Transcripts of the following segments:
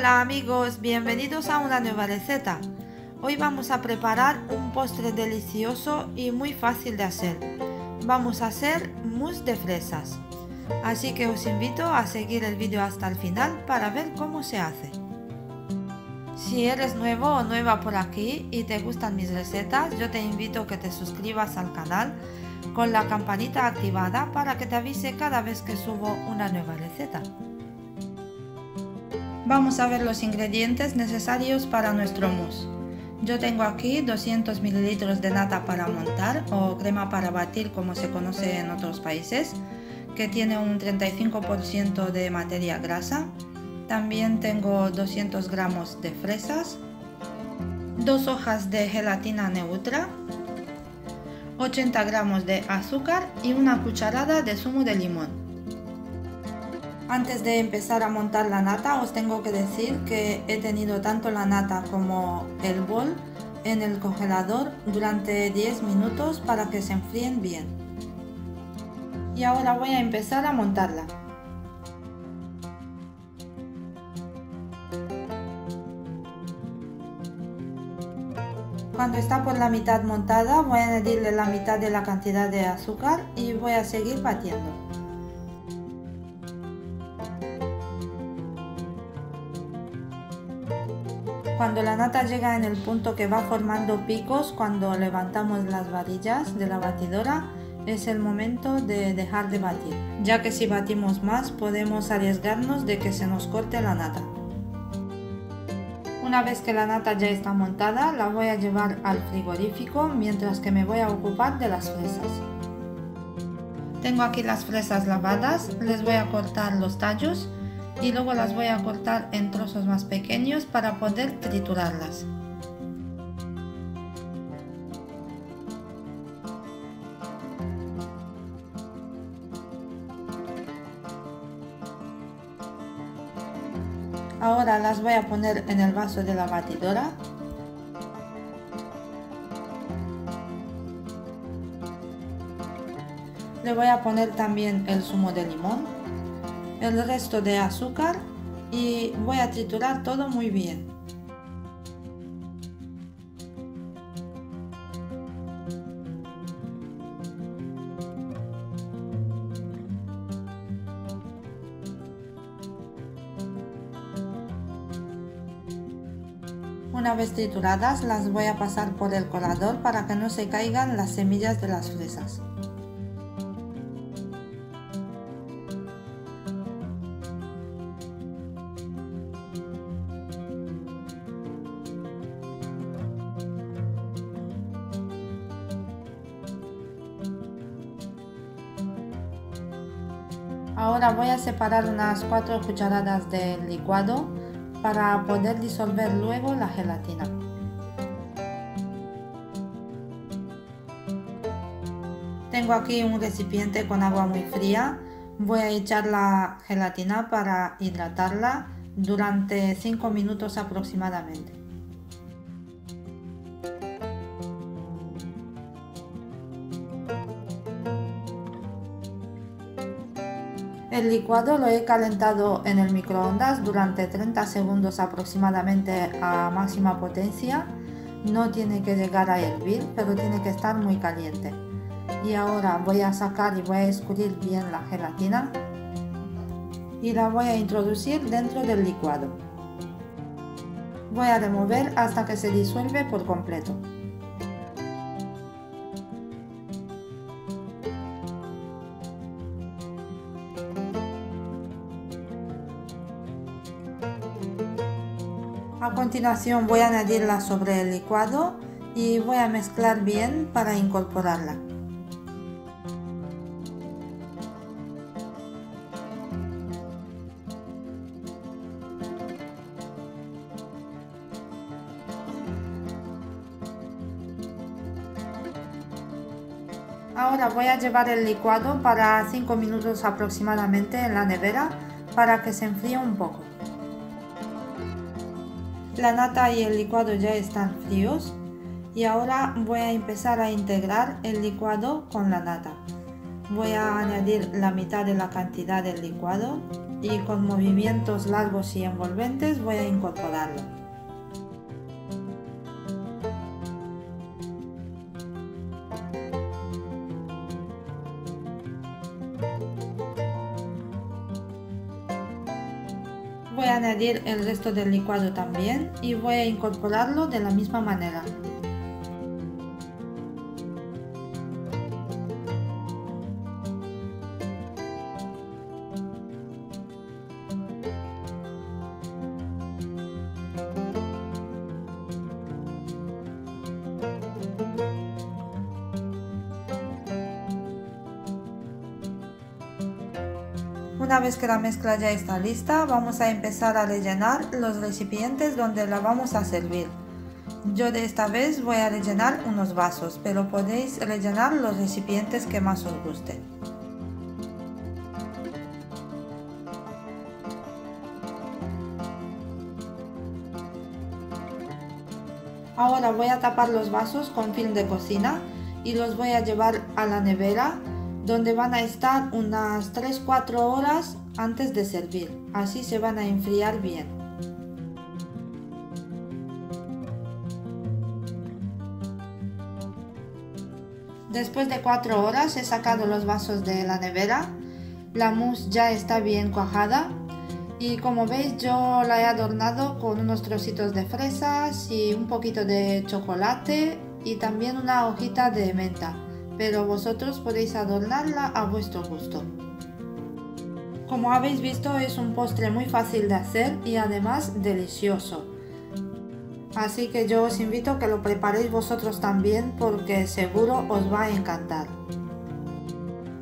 Hola amigos, bienvenidos a una nueva receta. Hoy vamos a preparar un postre delicioso y muy fácil de hacer. Vamos a hacer mousse de fresas. Así que os invito a seguir el vídeo hasta el final para ver cómo se hace. Si eres nuevo o nueva por aquí y te gustan mis recetas, yo te invito a que te suscribas al canal con la campanita activada para que te avise cada vez que subo una nueva receta. Vamos a ver los ingredientes necesarios para nuestro mousse. Yo tengo aquí 200 ml de nata para montar o crema para batir como se conoce en otros países, que tiene un 35% de materia grasa. También tengo 200 gramos de fresas, dos hojas de gelatina neutra, 80 gramos de azúcar y una cucharada de zumo de limón. Antes de empezar a montar la nata os tengo que decir que he tenido tanto la nata como el bol en el congelador durante 10 minutos para que se enfríen bien. Y ahora voy a empezar a montarla. Cuando está por la mitad montada voy a añadirle la mitad de la cantidad de azúcar y voy a seguir batiendo. Cuando la nata llega en el punto que va formando picos cuando levantamos las varillas de la batidora, es el momento de dejar de batir, ya que si batimos más podemos arriesgarnos de que se nos corte la nata. Una vez que la nata ya está montada, la voy a llevar al frigorífico mientras que me voy a ocupar de las fresas. Tengo aquí las fresas lavadas, les voy a cortar los tallos y luego las voy a cortar en trozos más pequeños para poder triturarlas. Ahora las voy a poner en el vaso de la batidora. Le voy a poner también el zumo de limón, el resto de azúcar y voy a triturar todo muy bien. Una vez trituradas las voy a pasar por el colador para que no se caigan las semillas de las fresas. Ahora voy a separar unas 4 cucharadas de licuado para poder disolver luego la gelatina. Tengo aquí un recipiente con agua muy fría. Voy a echar la gelatina para hidratarla durante 5 minutos aproximadamente. El licuado lo he calentado en el microondas durante 30 segundos aproximadamente a máxima potencia. No tiene que llegar a hervir, pero tiene que estar muy caliente. Y ahora voy a sacar y voy a escurrir bien la gelatina y la voy a introducir dentro del licuado. Voy a remover hasta que se disuelve por completo. A continuación voy a añadirla sobre el licuado y voy a mezclar bien para incorporarla. Ahora voy a llevar el licuado para 5 minutos aproximadamente en la nevera para que se enfríe un poco. La nata y el licuado ya están fríos y ahora voy a empezar a integrar el licuado con la nata. voy a añadir la mitad de la cantidad del licuado y con movimientos largos y envolventes voy a incorporarlo. Voy a añadir el resto del licuado también y voy a incorporarlo de la misma manera. Una vez que la mezcla ya está lista, vamos a empezar a rellenar los recipientes donde la vamos a servir. Yo de esta vez voy a rellenar unos vasos, pero podéis rellenar los recipientes que más os gusten. Ahora voy a tapar los vasos con film de cocina y los voy a llevar a la nevera donde van a estar unas 3-4 horas antes de servir, así se van a enfriar bien. Después de 4 horas he sacado los vasos de la nevera, la mousse ya está bien cuajada. Y como veis yo la he adornado con unos trocitos de fresas y un poquito de chocolate y también una hojita de menta pero vosotros podéis adornarla a vuestro gusto. Como habéis visto es un postre muy fácil de hacer y además delicioso. Así que yo os invito a que lo preparéis vosotros también porque seguro os va a encantar.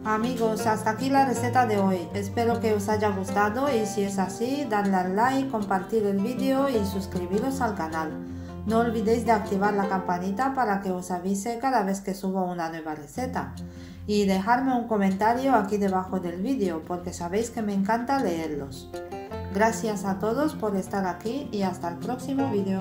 Amigos, hasta aquí la receta de hoy. Espero que os haya gustado y si es así, darle al like, compartir el vídeo y suscribiros al canal. No olvidéis de activar la campanita para que os avise cada vez que subo una nueva receta. Y dejarme un comentario aquí debajo del vídeo porque sabéis que me encanta leerlos. Gracias a todos por estar aquí y hasta el próximo vídeo.